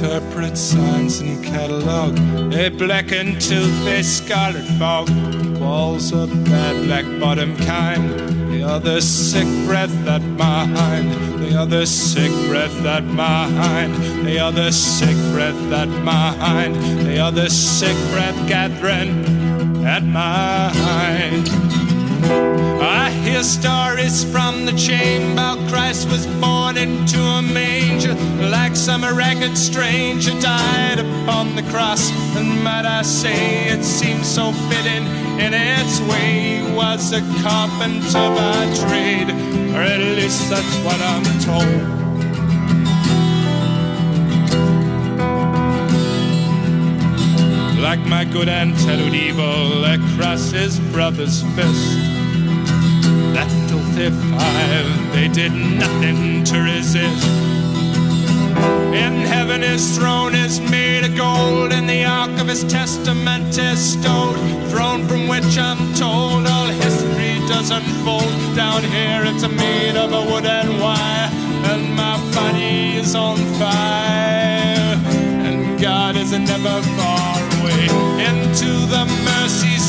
interpret signs and catalog. A blackened tooth, a scarlet fog. Walls of bad black bottom kind. The other sick breath at my hind. The other sick breath at my hind. The other sick breath at my hind. The other sick breath gathering at my hind. I hear stories from the chamber. Christ was born into a manger, like some ragged stranger died upon the cross. And might I say, it seems so fitting in its way. Was a carpenter by trade, or at least that's what I'm told. like my good aunt Ted evil across his brother's fist 55, they did nothing to resist. In heaven his throne is made of gold, and the ark of his testament is stowed. Throne from which I'm told all history does unfold. Down here it's made of a and wire, and my body is on fire.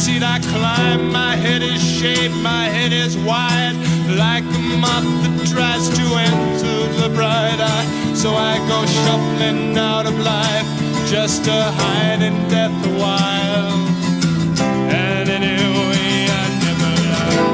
Seat I climb. My head is shaved, my head is wide, like a moth that tries to enter the bright eye. So I go shuffling out of life just to hide in death a while. And anyway, I never lied.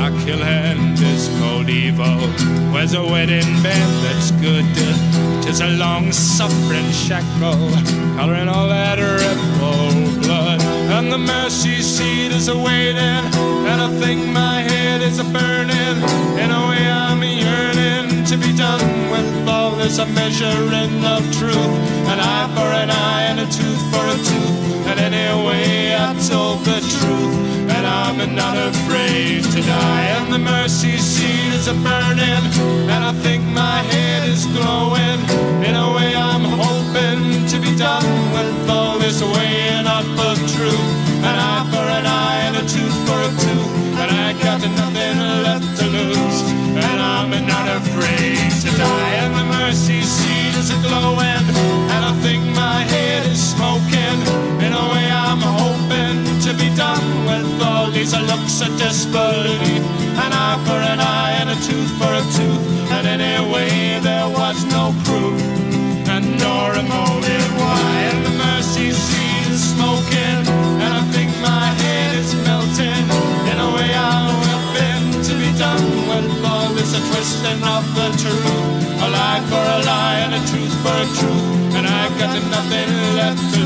My kill hand is cold evil. Where's a wedding band that's good? Tis a long suffering shackle, coloring all that rebel blood. And the mercy seat is a waiting, and I think my head is a burning. In a way, I'm yearning to be done with all this measuring of truth. An eye for an eye, afraid to die. And the mercy seat is a burning, and I think my head is glowing. In a way, I'm hoping to be done with all this weighing these looks of disbelief. An eye for an eye and a tooth for a tooth. And anyway, there was no proof and nor a motive why. And the mercy seat is smoking, and I think my head is melting. In a way, I'm hoping to be done with all this a twisting of the truth. A lie for a lie and a truth for a truth, and I've got nothing left